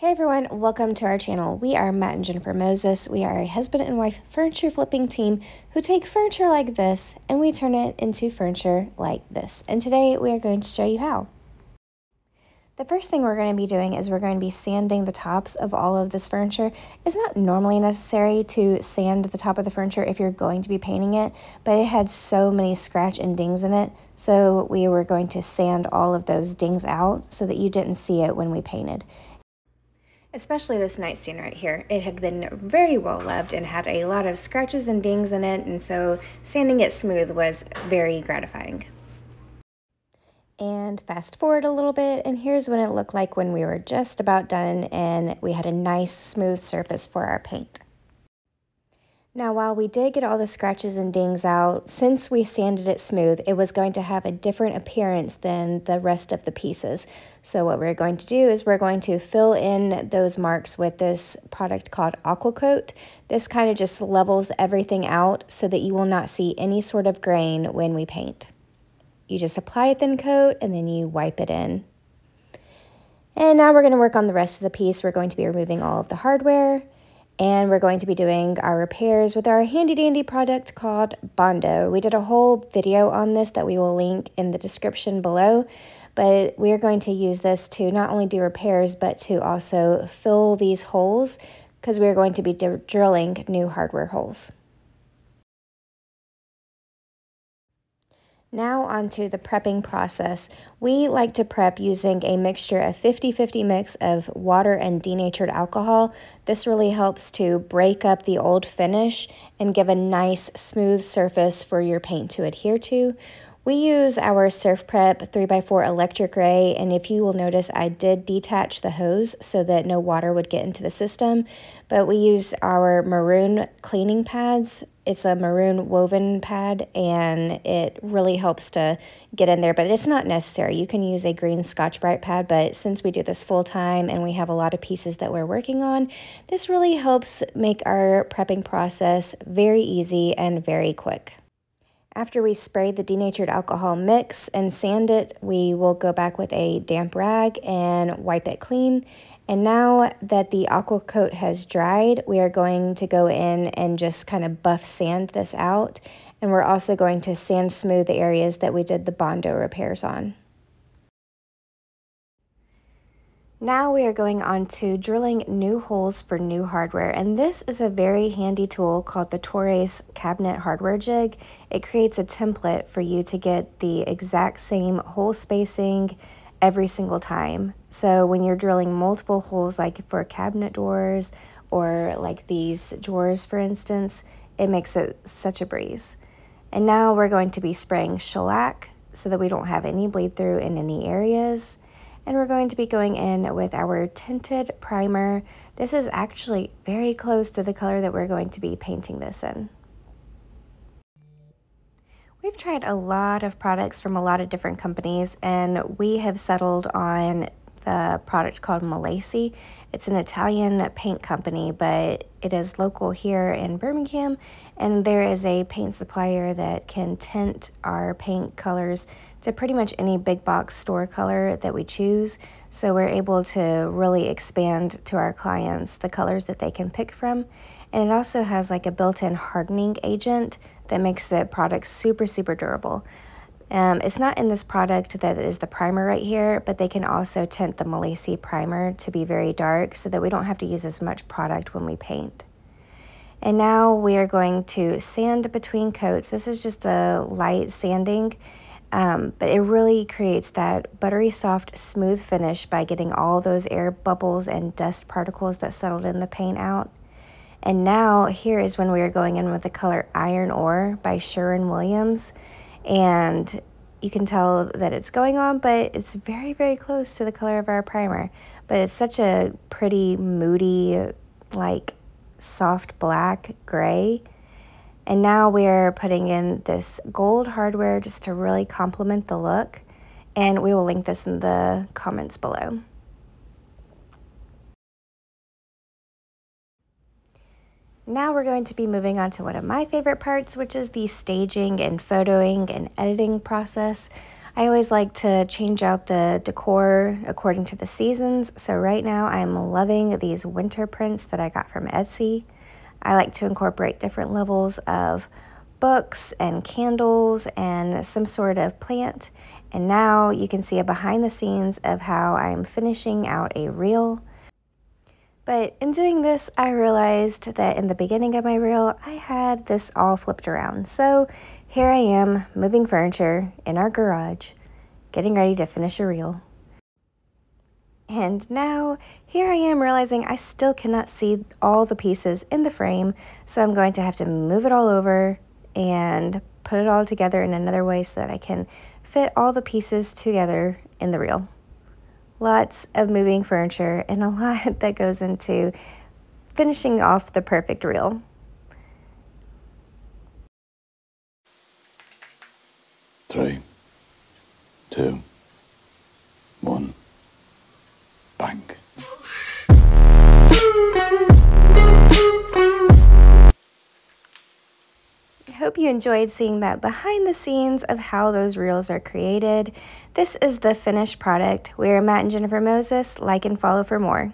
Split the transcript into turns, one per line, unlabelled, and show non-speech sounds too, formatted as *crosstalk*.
Hey everyone, welcome to our channel. We are Matt and Jennifer Moses. We are a husband and wife furniture flipping team who take furniture like this and we turn it into furniture like this. And today we are going to show you how. The first thing we're going to be doing is we're going to be sanding the tops of all of this furniture. It's not normally necessary to sand the top of the furniture if you're going to be painting it, but it had so many scratch and dings in it, so we were going to sand all of those dings out so that you didn't see it when we painted especially this nightstand right here. It had been very well loved and had a lot of scratches and dings in it, and so sanding it smooth was very gratifying. And fast forward a little bit, and here's what it looked like when we were just about done and we had a nice smooth surface for our paint. Now, while we did get all the scratches and dings out, since we sanded it smooth, it was going to have a different appearance than the rest of the pieces. So what we're going to do is we're going to fill in those marks with this product called Aqua Coat. This kind of just levels everything out so that you will not see any sort of grain when we paint. You just apply a thin coat and then you wipe it in. And now we're going to work on the rest of the piece. We're going to be removing all of the hardware and we're going to be doing our repairs with our handy dandy product called Bondo. We did a whole video on this that we will link in the description below, but we are going to use this to not only do repairs, but to also fill these holes because we are going to be drilling new hardware holes. Now onto the prepping process. We like to prep using a mixture of 50-50 mix of water and denatured alcohol. This really helps to break up the old finish and give a nice smooth surface for your paint to adhere to. We use our Surf Prep 3x4 electric ray, and if you will notice, I did detach the hose so that no water would get into the system, but we use our maroon cleaning pads. It's a maroon woven pad, and it really helps to get in there, but it's not necessary. You can use a green Scotch-Brite pad, but since we do this full-time and we have a lot of pieces that we're working on, this really helps make our prepping process very easy and very quick. After we spray the denatured alcohol mix and sand it, we will go back with a damp rag and wipe it clean. And now that the aqua coat has dried, we are going to go in and just kind of buff sand this out. And we're also going to sand smooth the areas that we did the Bondo repairs on. Now we are going on to drilling new holes for new hardware and this is a very handy tool called the Tourace Cabinet Hardware Jig. It creates a template for you to get the exact same hole spacing every single time. So when you're drilling multiple holes like for cabinet doors or like these drawers for instance, it makes it such a breeze. And now we're going to be spraying shellac so that we don't have any bleed through in any areas and we're going to be going in with our tinted primer. This is actually very close to the color that we're going to be painting this in. We've tried a lot of products from a lot of different companies and we have settled on the product called Milesi. It's an Italian paint company, but it is local here in Birmingham, and there is a paint supplier that can tint our paint colors to pretty much any big box store color that we choose. So we're able to really expand to our clients the colors that they can pick from. And it also has like a built-in hardening agent that makes the product super, super durable. Um, it's not in this product that is the primer right here, but they can also tint the Milesi primer to be very dark so that we don't have to use as much product when we paint. And now we are going to sand between coats. This is just a light sanding um, but it really creates that buttery soft smooth finish by getting all those air bubbles and dust particles that settled in the paint out. And now here is when we are going in with the color Iron Ore by Sherwin-Williams. And you can tell that it's going on, but it's very, very close to the color of our primer. But it's such a pretty, moody, like soft black gray and now we're putting in this gold hardware just to really complement the look. And we will link this in the comments below. Now we're going to be moving on to one of my favorite parts, which is the staging and photoing and editing process. I always like to change out the decor according to the seasons. So right now I'm loving these winter prints that I got from Etsy. I like to incorporate different levels of books and candles and some sort of plant. And now you can see a behind the scenes of how I'm finishing out a reel. But in doing this, I realized that in the beginning of my reel, I had this all flipped around. So here I am moving furniture in our garage, getting ready to finish a reel. And now here I am realizing I still cannot see all the pieces in the frame, so I'm going to have to move it all over and put it all together in another way so that I can fit all the pieces together in the reel. Lots of moving furniture and a *laughs* lot that goes into finishing off the perfect reel.
Three, two, one,
hope you enjoyed seeing that behind the scenes of how those reels are created. This is the finished product. We are Matt and Jennifer Moses. Like and follow for more.